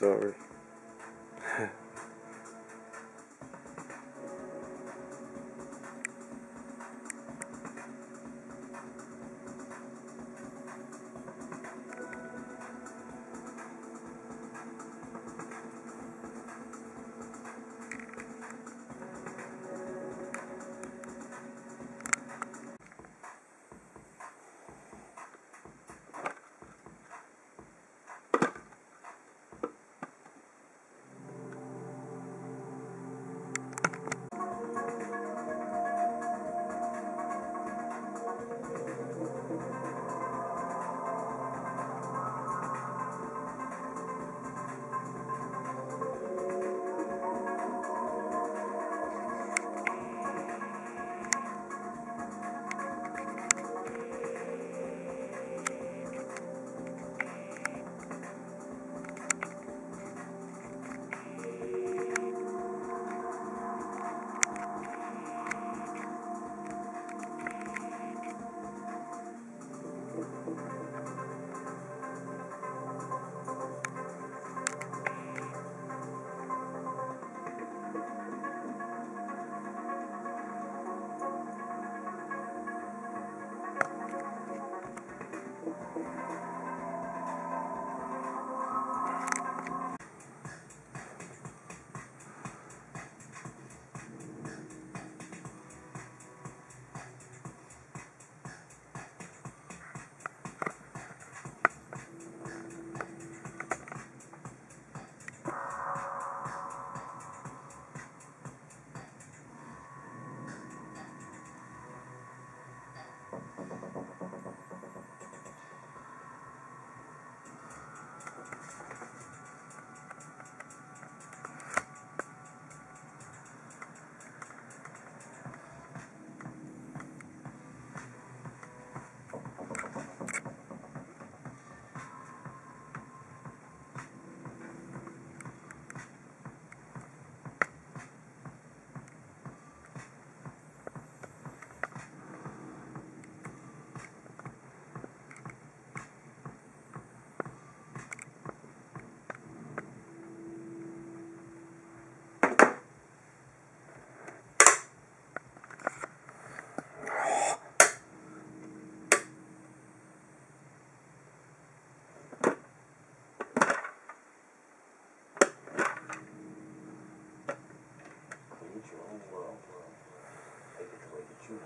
sorry. You.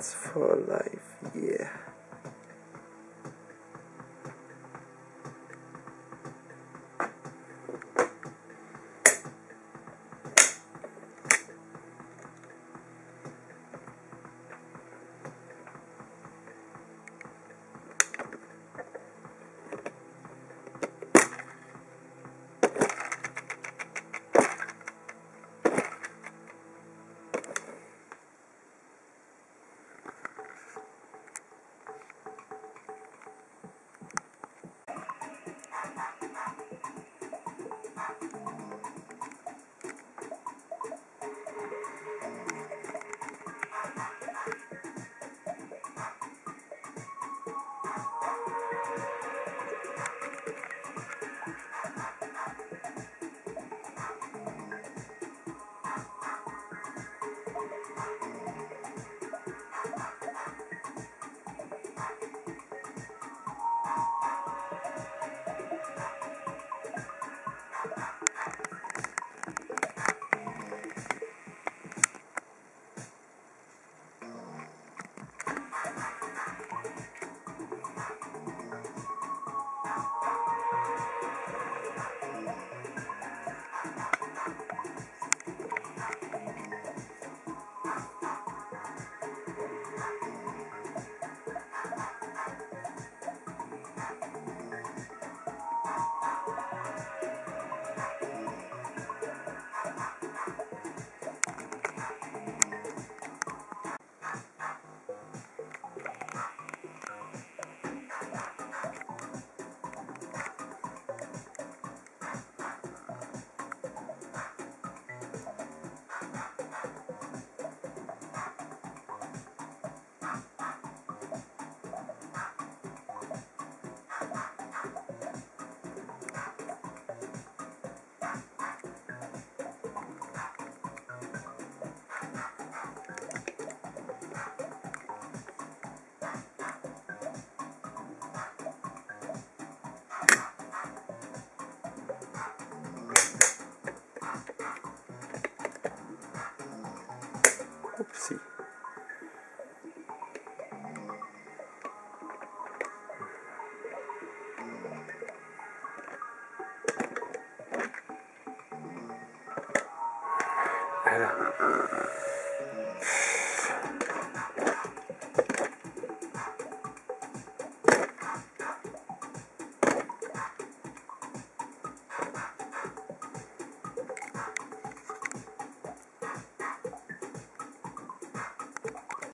For life? Yeah.